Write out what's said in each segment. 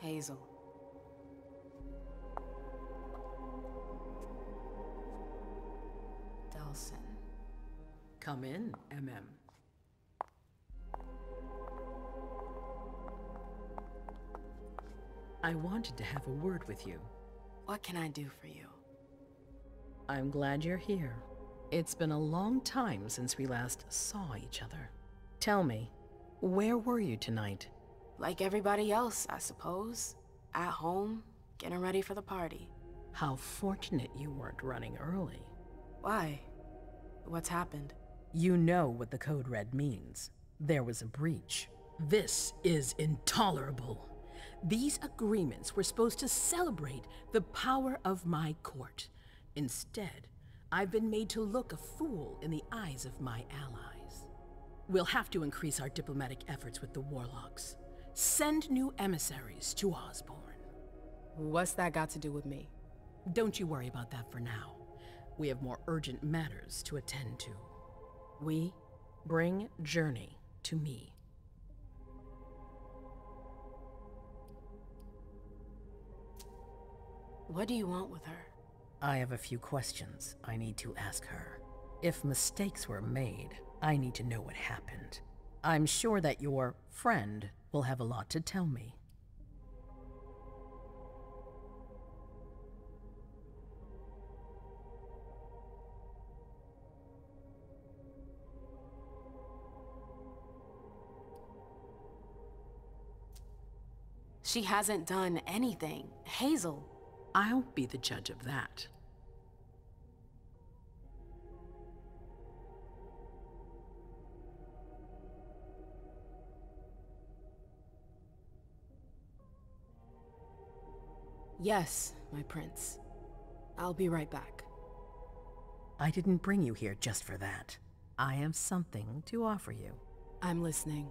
Hazel. Delsin. Come in, MM. I wanted to have a word with you. What can I do for you? I'm glad you're here. It's been a long time since we last saw each other. Tell me, where were you tonight? Like everybody else, I suppose. At home, getting ready for the party. How fortunate you weren't running early. Why? What's happened? You know what the Code Red means. There was a breach. This is intolerable. These agreements were supposed to celebrate the power of my court. Instead, I've been made to look a fool in the eyes of my allies. We'll have to increase our diplomatic efforts with the Warlocks. Send new emissaries to Osborne. What's that got to do with me? Don't you worry about that for now. We have more urgent matters to attend to. We? Bring Journey to me. What do you want with her? I have a few questions I need to ask her. If mistakes were made, I need to know what happened. I'm sure that your friend will have a lot to tell me. She hasn't done anything. Hazel. I'll be the judge of that. Yes, my prince. I'll be right back. I didn't bring you here just for that. I have something to offer you. I'm listening.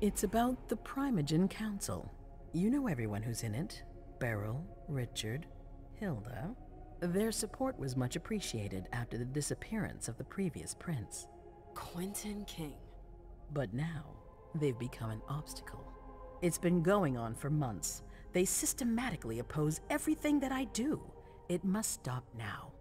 It's about the Primogen Council. You know everyone who's in it. Beryl, Richard, Hilda. Their support was much appreciated after the disappearance of the previous prince. Quentin King. But now, they've become an obstacle. It's been going on for months. They systematically oppose everything that I do. It must stop now.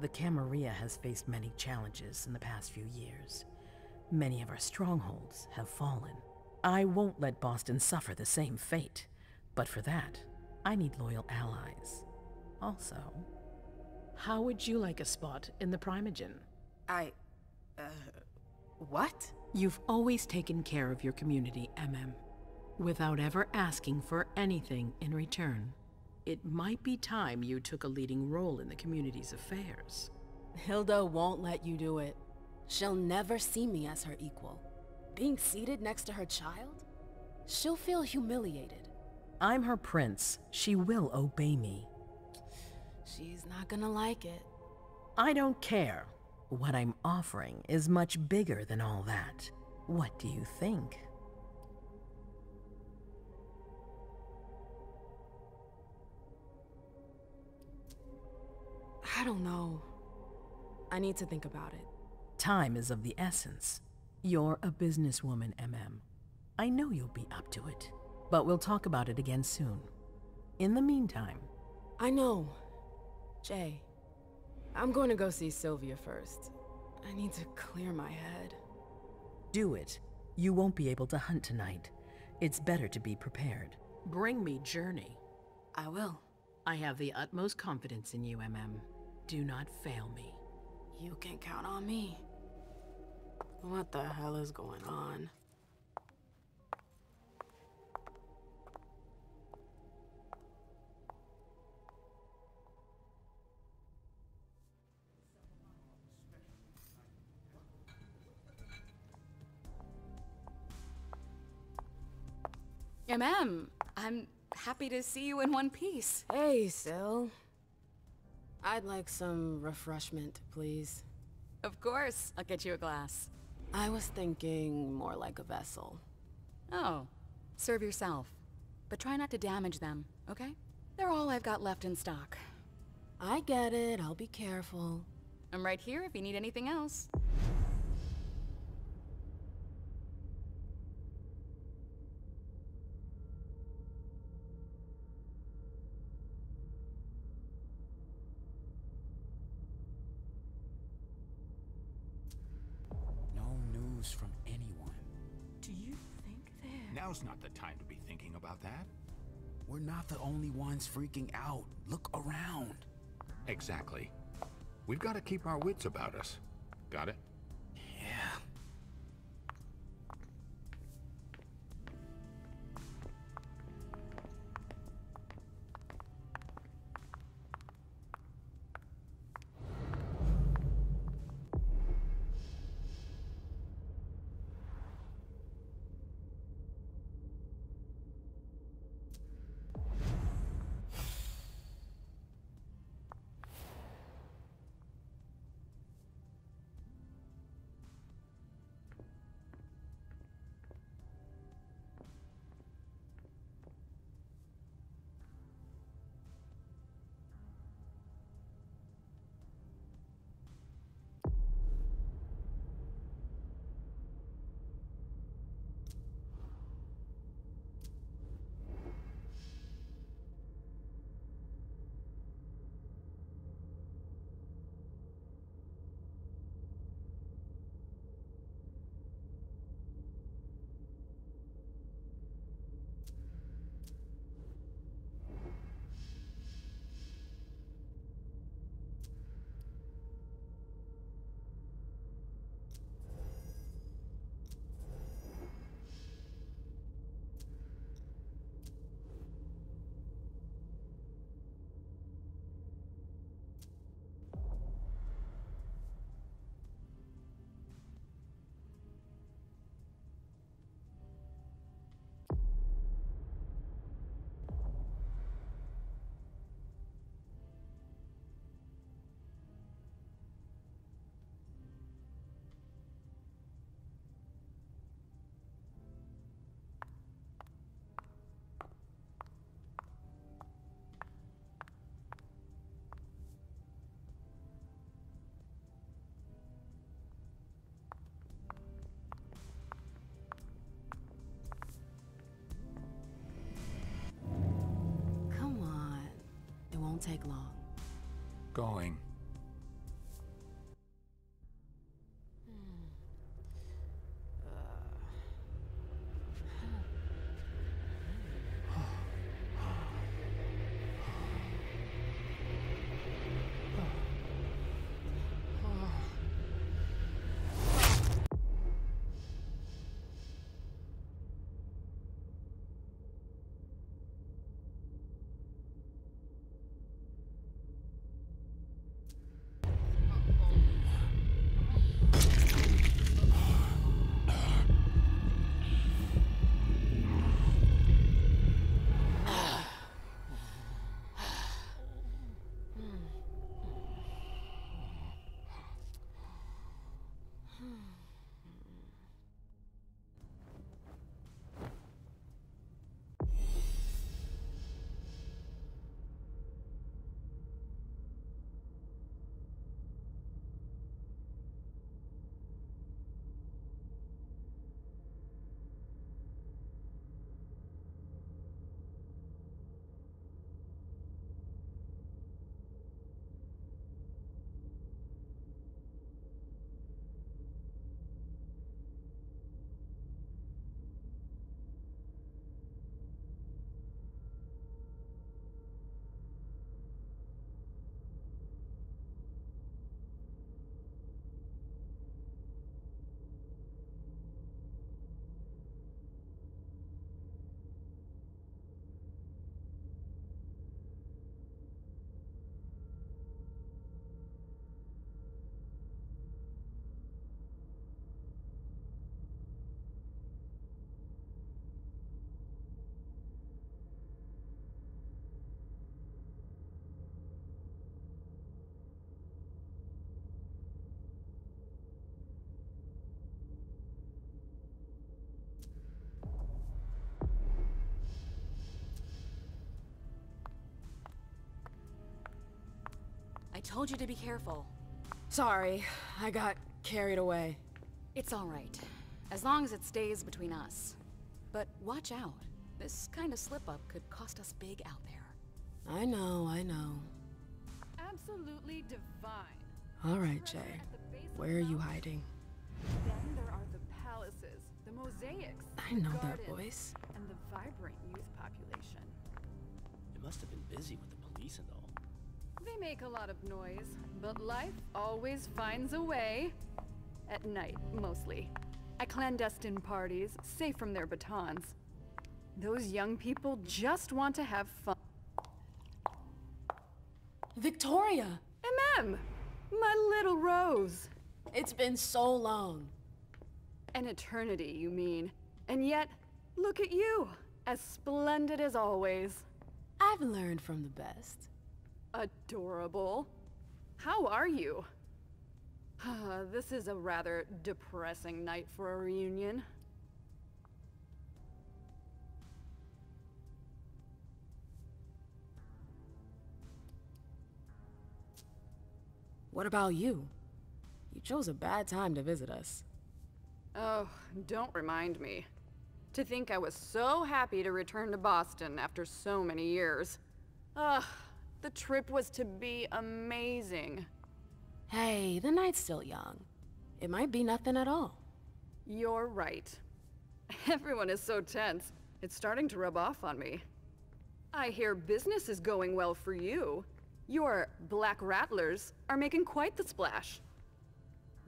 The Camarilla has faced many challenges in the past few years. Many of our strongholds have fallen. I won't let Boston suffer the same fate, but for that, I need loyal allies. Also, how would you like a spot in the Primogen? I... Uh... What? You've always taken care of your community, MM, without ever asking for anything in return. It might be time you took a leading role in the community's affairs. Hilda won't let you do it. She'll never see me as her equal. Being seated next to her child? She'll feel humiliated. I'm her prince. She will obey me. She's not gonna like it. I don't care. What I'm offering is much bigger than all that. What do you think? I don't know. I need to think about it. Time is of the essence. You're a businesswoman, MM. I know you'll be up to it. But we'll talk about it again soon. In the meantime... I know. Jay. I'm going to go see Sylvia first. I need to clear my head. Do it. You won't be able to hunt tonight. It's better to be prepared. Bring me Journey. I will. I have the utmost confidence in you, MM. Do not fail me. You can count on me. What the hell is going on? MM, I'm happy to see you in one piece. Hey, Syl. I'd like some refreshment, please. Of course, I'll get you a glass. I was thinking more like a vessel. Oh, serve yourself. But try not to damage them, okay? They're all I've got left in stock. I get it, I'll be careful. I'm right here if you need anything else. Now's not the time to be thinking about that. We're not the only ones freaking out. Look around. Exactly. We've got to keep our wits about us. Got it? Won't take long. Going. Hmm. told you to be careful. Sorry, I got carried away. It's all right. As long as it stays between us. But watch out. This kind of slip-up could cost us big out there. I know, I know. Absolutely divine. All right, Jay. Where are you hiding? Then there are the palaces, the mosaics, I know that voice. and the vibrant youth population. It must have been busy with the police and all. They make a lot of noise, but life always finds a way. At night, mostly. At clandestine parties, safe from their batons. Those young people just want to have fun. Victoria! MM! My little Rose! It's been so long. An eternity, you mean. And yet, look at you! As splendid as always. I've learned from the best. Adorable. How are you? this is a rather depressing night for a reunion. What about you? You chose a bad time to visit us. Oh, don't remind me. To think I was so happy to return to Boston after so many years. Ugh, the trip was to be amazing. Hey, the night's still young. It might be nothing at all. You're right. Everyone is so tense. It's starting to rub off on me. I hear business is going well for you. Your Black Rattlers are making quite the splash.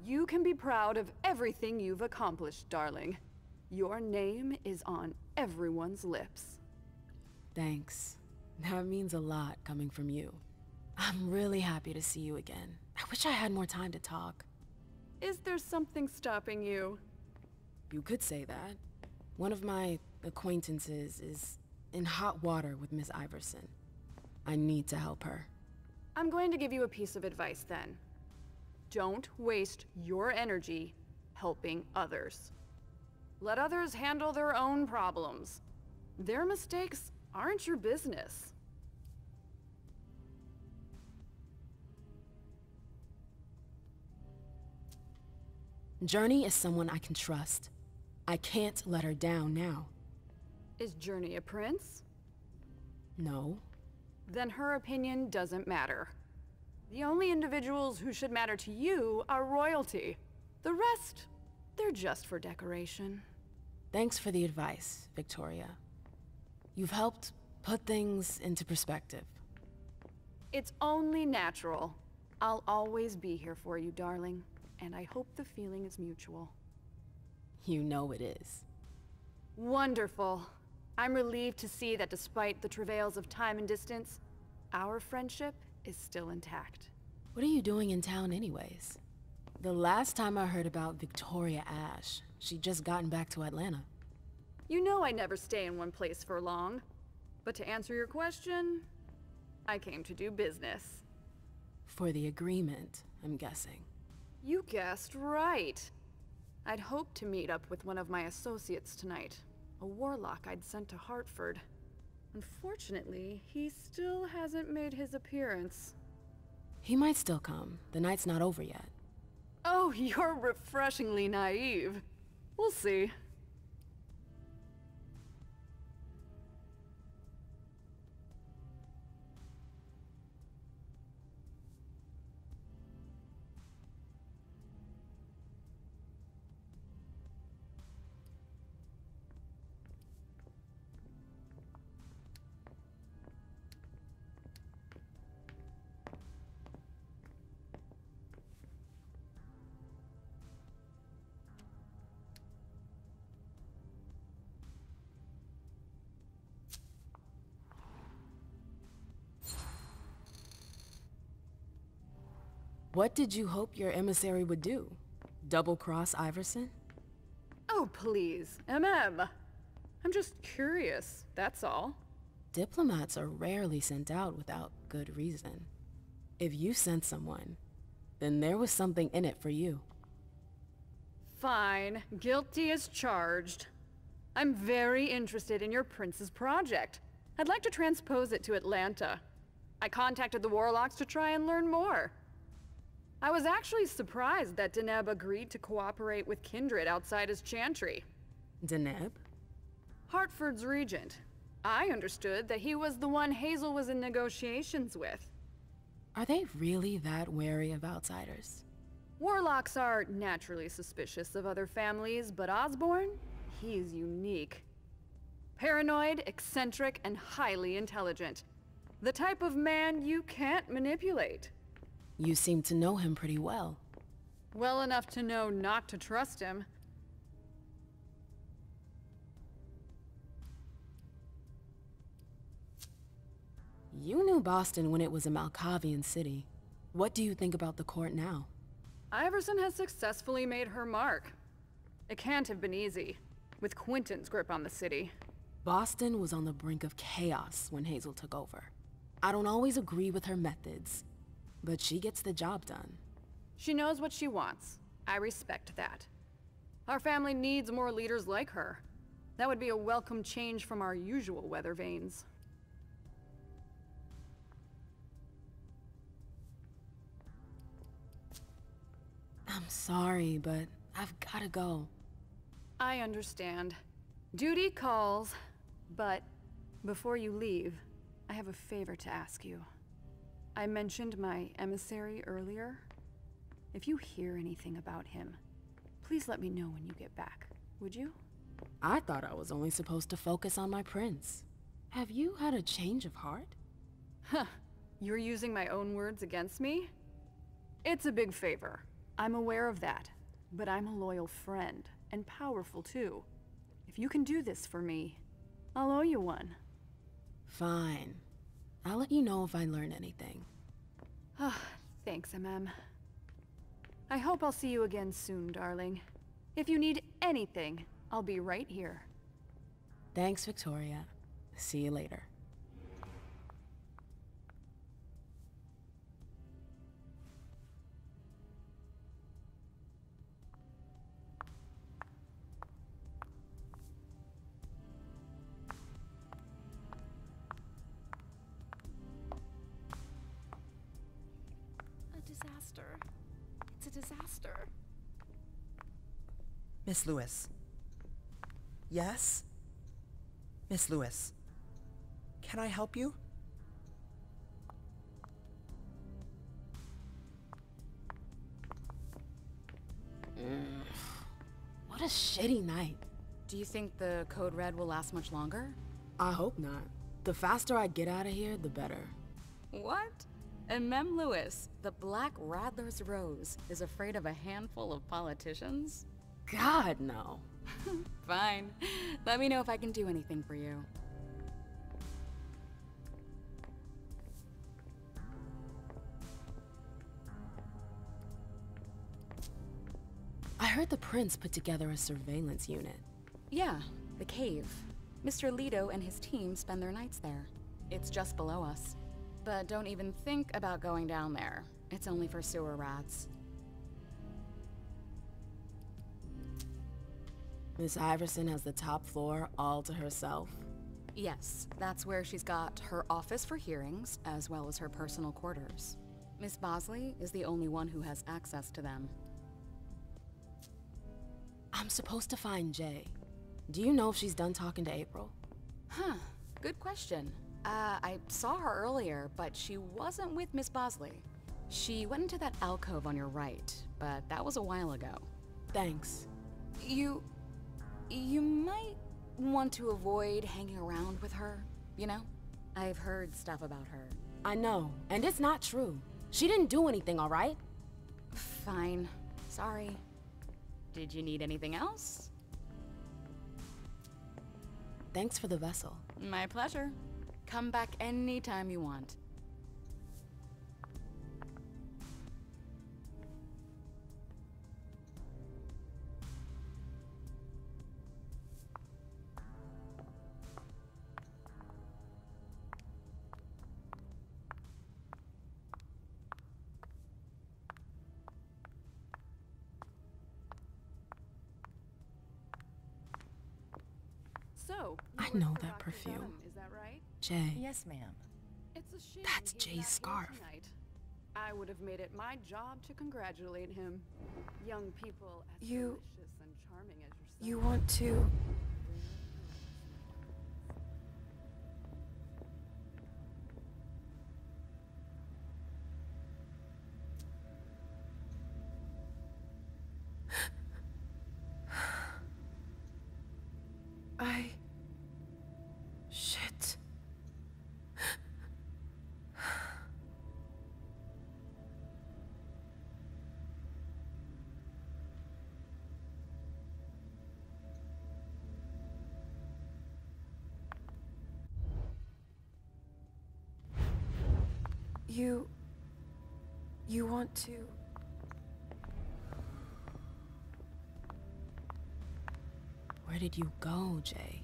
You can be proud of everything you've accomplished, darling. Your name is on everyone's lips. Thanks. That means a lot coming from you. I'm really happy to see you again. I wish I had more time to talk. Is there something stopping you? You could say that. One of my acquaintances is in hot water with Miss Iverson. I need to help her. I'm going to give you a piece of advice then. Don't waste your energy helping others. Let others handle their own problems. Their mistakes aren't your business. Journey is someone I can trust. I can't let her down now. Is Journey a prince? No. Then her opinion doesn't matter. The only individuals who should matter to you are royalty. The rest, they're just for decoration. Thanks for the advice, Victoria. You've helped put things into perspective. It's only natural. I'll always be here for you, darling. And I hope the feeling is mutual. You know it is. Wonderful. I'm relieved to see that despite the travails of time and distance, our friendship is still intact. What are you doing in town anyways? The last time I heard about Victoria Ash, she'd just gotten back to Atlanta. You know I never stay in one place for long. But to answer your question, I came to do business. For the agreement, I'm guessing. You guessed right. I'd hoped to meet up with one of my associates tonight, a warlock I'd sent to Hartford. Unfortunately, he still hasn't made his appearance. He might still come. The night's not over yet. Oh, you're refreshingly naive. We'll see. What did you hope your emissary would do? Double-cross Iverson? Oh, please, MM. I'm just curious, that's all. Diplomats are rarely sent out without good reason. If you sent someone, then there was something in it for you. Fine, guilty as charged. I'm very interested in your prince's project. I'd like to transpose it to Atlanta. I contacted the Warlocks to try and learn more. I was actually surprised that Deneb agreed to cooperate with Kindred outside his chantry. Deneb? Hartford's regent. I understood that he was the one Hazel was in negotiations with. Are they really that wary of outsiders? Warlocks are naturally suspicious of other families, but Osborne? He's unique. Paranoid, eccentric, and highly intelligent. The type of man you can't manipulate. You seem to know him pretty well. Well enough to know not to trust him. You knew Boston when it was a Malkavian city. What do you think about the court now? Iverson has successfully made her mark. It can't have been easy, with Quentin's grip on the city. Boston was on the brink of chaos when Hazel took over. I don't always agree with her methods, but she gets the job done. She knows what she wants. I respect that. Our family needs more leaders like her. That would be a welcome change from our usual weather vanes. I'm sorry, but I've gotta go. I understand. Duty calls, but before you leave, I have a favor to ask you. I mentioned my emissary earlier. If you hear anything about him, please let me know when you get back, would you? I thought I was only supposed to focus on my prince. Have you had a change of heart? Huh. You're using my own words against me? It's a big favor. I'm aware of that. But I'm a loyal friend, and powerful too. If you can do this for me, I'll owe you one. Fine. I'll let you know if I learn anything. Ah, thanks, MM. I hope I'll see you again soon, darling. If you need anything, I'll be right here. Thanks, Victoria. See you later. Miss Louis. Yes? Miss Louis. Can I help you? What a shitty night. Do you think the Code Red will last much longer? I hope not. The faster I get out of here, the better. What? And Emem Louis, the Black Rattler's Rose, is afraid of a handful of politicians? God, no. Fine. Let me know if I can do anything for you. I heard the prince put together a surveillance unit. Yeah, the cave. Mr. Leto and his team spend their nights there. It's just below us. But don't even think about going down there. It's only for sewer rats. Miss Iverson has the top floor all to herself. Yes, that's where she's got her office for hearings, as well as her personal quarters. Miss Bosley is the only one who has access to them. I'm supposed to find Jay. Do you know if she's done talking to April? Huh, good question. Uh, I saw her earlier, but she wasn't with Miss Bosley. She went into that alcove on your right, but that was a while ago. Thanks. You... you might want to avoid hanging around with her, you know? I've heard stuff about her. I know, and it's not true. She didn't do anything, all right? Fine. Sorry. Did you need anything else? Thanks for the vessel. My pleasure. Come back anytime you want. So, I know that Dr. perfume. Dunham, is that right? Jay. Yes, ma'am. It's a shame That's Jay's not here scarf. tonight. I would have made it my job to congratulate him. Young people as You- delicious and charming as yourself. You want to... You... You want to... Where did you go, Jay?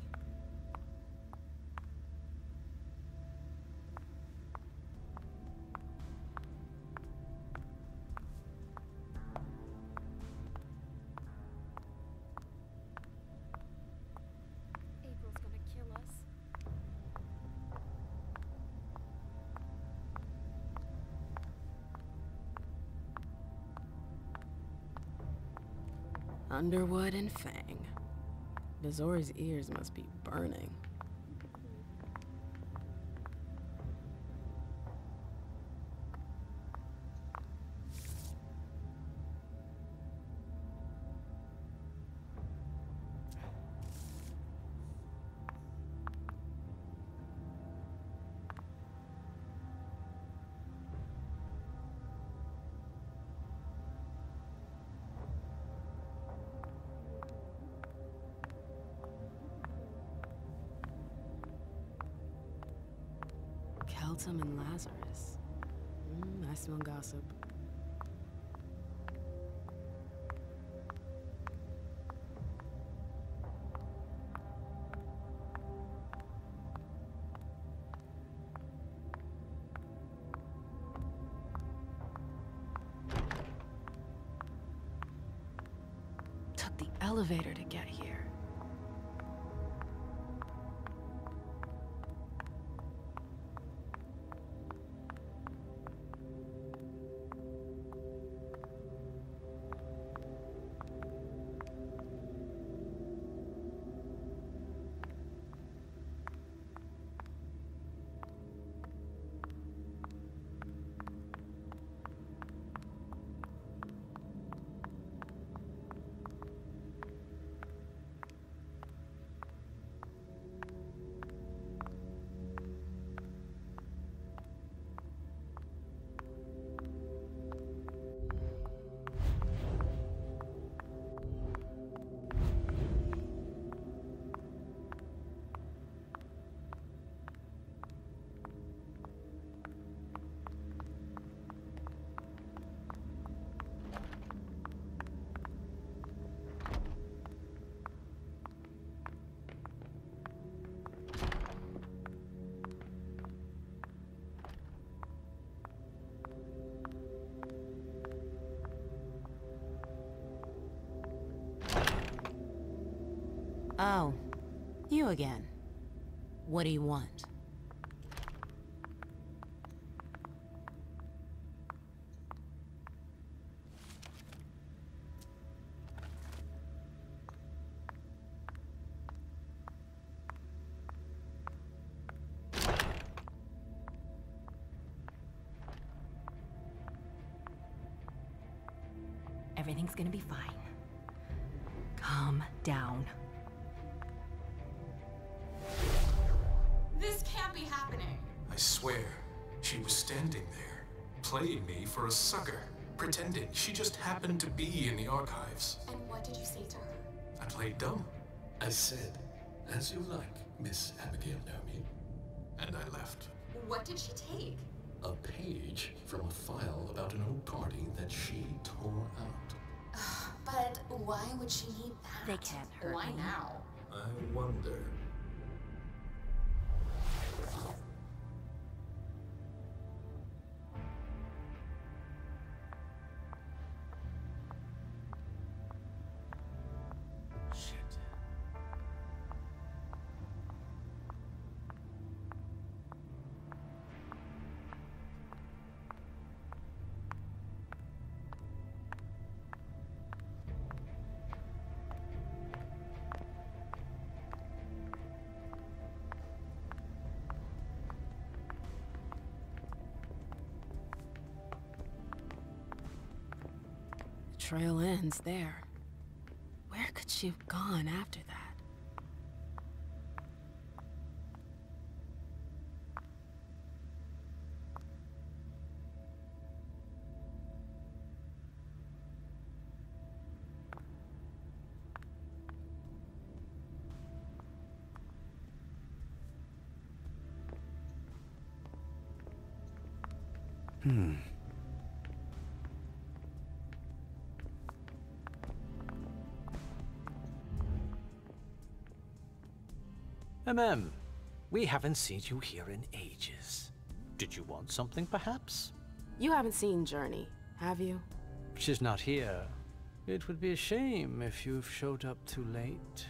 Underwood and Fang. Bazory's ears must be burning. Keltum and Lazarus. Mm, I smell gossip. Oh, you again. What do you want? Everything's gonna be fine. Sucker, pretending she just happened to be in the archives. And what did you say to her? I played dumb, I said, as you like, Miss Abigail Naomi. and I left. What did she take? A page from a file about an old party that she tore out. But why would she need that? They can't hurt Why me. now? I wonder. Trail ends there. Where could she have gone after that? MM, we haven't seen you here in ages. Did you want something, perhaps? You haven't seen Journey, have you? She's not here. It would be a shame if you've showed up too late.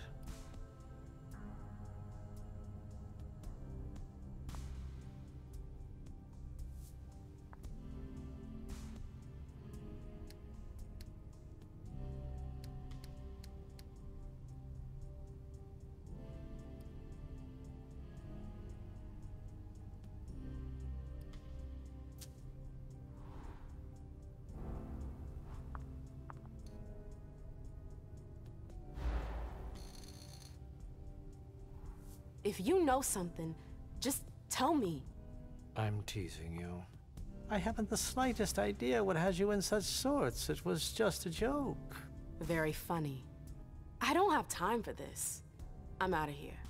Know something, just tell me. I'm teasing you. I haven't the slightest idea what has you in such sorts. It was just a joke. Very funny. I don't have time for this. I'm out of here.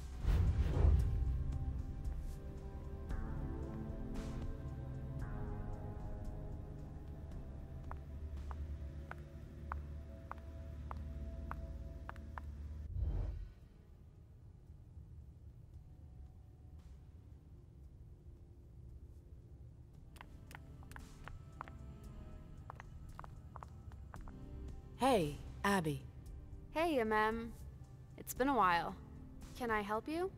Hey, Abby. Hey, MM. It's been a while. Can I help you?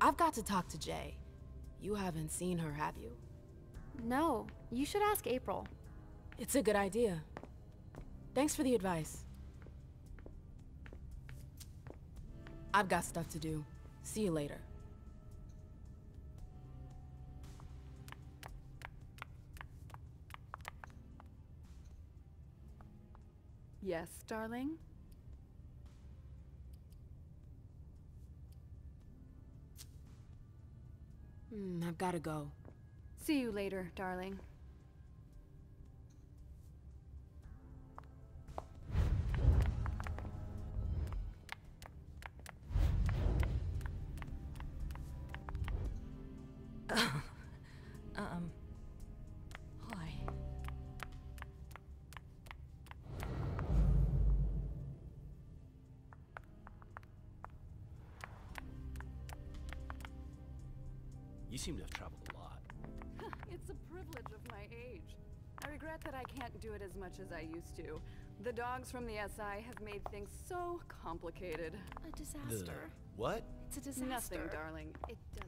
I've got to talk to Jay. You haven't seen her, have you? No, you should ask April. It's a good idea. Thanks for the advice. I've got stuff to do. See you later. Yes, darling? Hmm, I've gotta go. See you later, darling. Do it as much as I used to. The dogs from the SI have made things so complicated. A disaster. What? It's a disaster. Nothing, darling. It doesn't concern you.